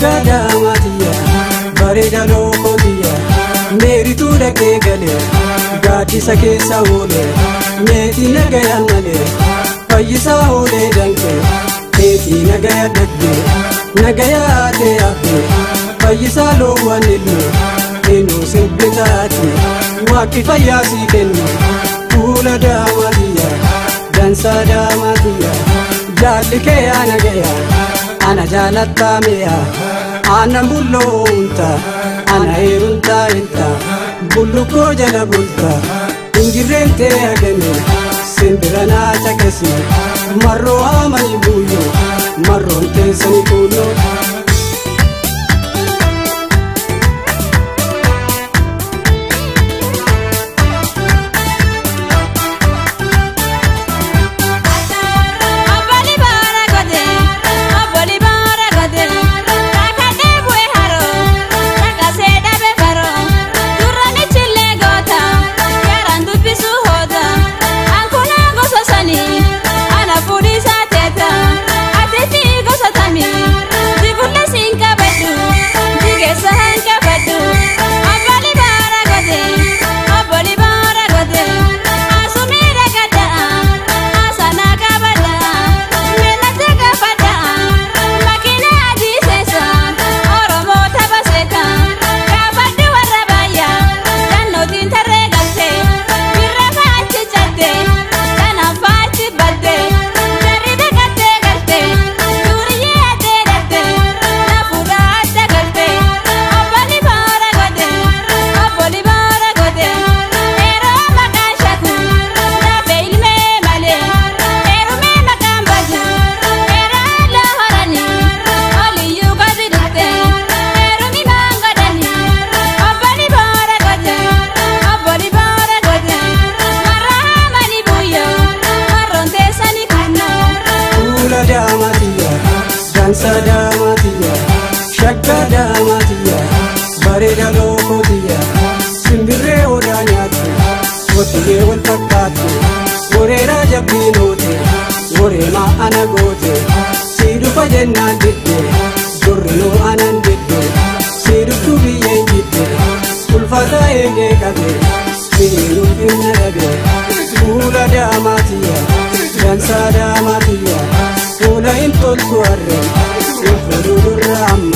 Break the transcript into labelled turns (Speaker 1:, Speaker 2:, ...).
Speaker 1: shagga daamatiya, bareeda lookotiya, meerituu dhaqee galee, gaaddisa keessa oolee, meetii nagayaan malee, fayyisaa oolee danqee, meetii nagaya dhaggee, nagaya haatee hafe, fayyisaa loowwan illee, eenyu sibbitaati, waaqi fayyaa sii kennu, fuula daamatiya. dansa daamatiya jaalli kee ana gaya ana jaalattameya ana bulloonta ana heerunta inta bullukkoo jala bulta. Injirreen tee hagame simbira naa caqasi marroo amani buyyo marroon teessani kunnoo dansa daamatiya, shagga daamatiya, bareeda lookotiya, simbirree odaa nyaattu, wottilee wal fakkaattu, wareeraa jabbiinoote, wareemaa ana goote, sii dhufa jennaan didde, durrinuu anan didde, sii dhuftu biyyeen jidde, ulfaataa eegee qabe, siniinuu dhimna dhabe, fuula daamatiya, dansa daamatiya, fuula hin toltu harre, Ram.